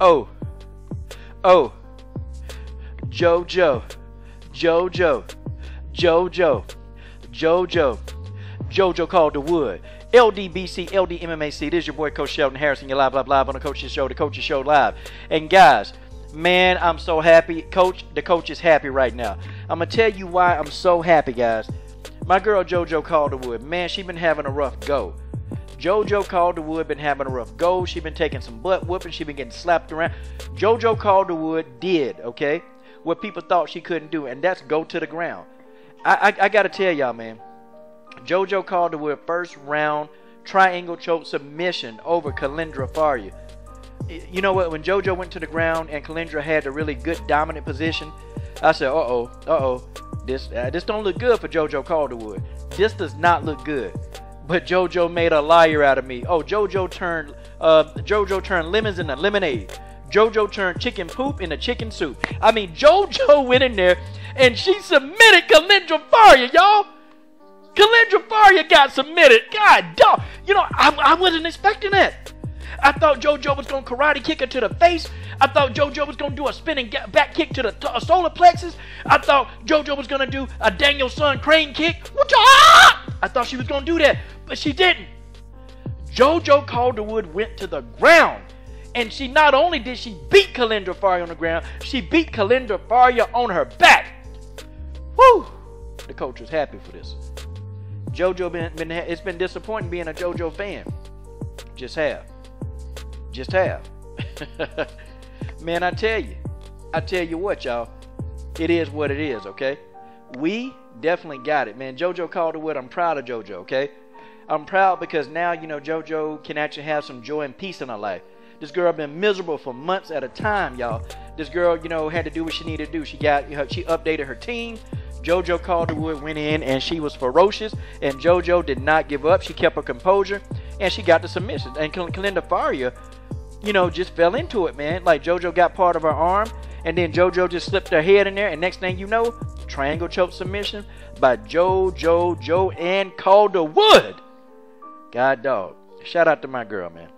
Oh. Oh. JoJo. JoJo. JoJo. JoJo. JoJo Calderwood. LDBC, LDMMAC. This is your boy Coach Shelton Harrison. You're live, live, live on the Coach's Show, the Coach's Show live. And guys, man, I'm so happy. Coach, the coach is happy right now. I'm gonna tell you why I'm so happy, guys. My girl JoJo Calderwood, man, she been having a rough go. JoJo Calderwood been having a rough go. She been taking some butt whooping. She been getting slapped around. JoJo Calderwood did, okay, what people thought she couldn't do, and that's go to the ground. I, I, I gotta tell y'all, man. JoJo Calderwood first round triangle choke submission over Kalindra Faria. You know what? When JoJo went to the ground and Kalindra had a really good dominant position, I said, "Uh oh, uh oh, this uh, this don't look good for JoJo Calderwood. This does not look good." But JoJo made a liar out of me. Oh, JoJo turned uh, JoJo turned lemons into lemonade. JoJo turned chicken poop into chicken soup. I mean, JoJo went in there and she submitted Kalindra Faria, y'all. Kalindra Faria got submitted. God dog. You know, I, I wasn't expecting that. I thought JoJo was going to karate kick her to the face. I thought JoJo was going to do a spinning back kick to the t- a solar plexus. I thought JoJo was going to do a Daniel-san crane kick. I thought she was going to do that, but she didn't. JoJo Calderwood went to the ground. And she not only did she beat Kalindra Faria on the ground, she beat Kalindra Faria on her back. Woo! The coach was happy for this. JoJo been, been it's been disappointing being a JoJo fan. Just have. Just have. Man, I tell you. I tell you what, y'all. It is what it is, okay? We definitely got it, man. JoJo Calderwood, I'm proud of JoJo, okay? I'm proud because now, you know, JoJo can actually have some joy and peace in her life. This girl been miserable for months at a time, y'all. This girl, you know, had to do what she needed to do. She got, she updated her team. JoJo Calderwood went in and she was ferocious, and JoJo did not give up. She kept her composure, and she got the submission. And Kalindra Faria, you know, just fell into it, man. Like JoJo got part of her arm, and then JoJo just slipped her head in there, and next thing you know, triangle choke submission by JoJo Joanne Calderwood. God dog. Shout out to my girl, man.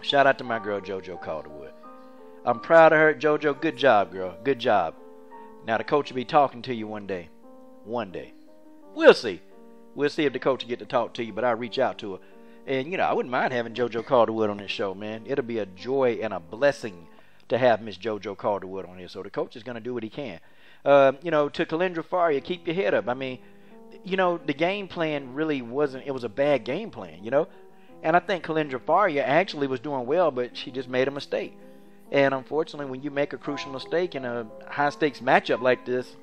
Shout out to my girl JoJo Calderwood. I'm proud of her, JoJo. Good job, girl. Good job. Now the coach will be talking to you one day. One day. We'll see. We'll see if the coach will get to talk to you, but I'll reach out to her. And, you know, I wouldn't mind having JoJo Calderwood on this show, man. It'll be a joy and a blessing to have Miss JoJo Calderwood on here. So the coach is going to do what he can. Uh, you know, to Kalindra Faria, keep your head up. I mean, you know, the game plan really wasn't, it was a bad game plan, you know? And I think Kalindra Faria actually was doing well, but she just made a mistake. And unfortunately, when you make a crucial mistake in a high stakes matchup like this,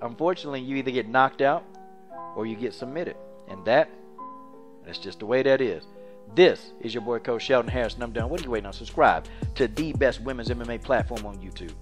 unfortunately, you either get knocked out or you get submitted. And that, that's just the way that is. This is your boy Coach Sheldon Harris. And I'm done. What are you waiting on? Subscribe to the best women's MMA platform on YouTube.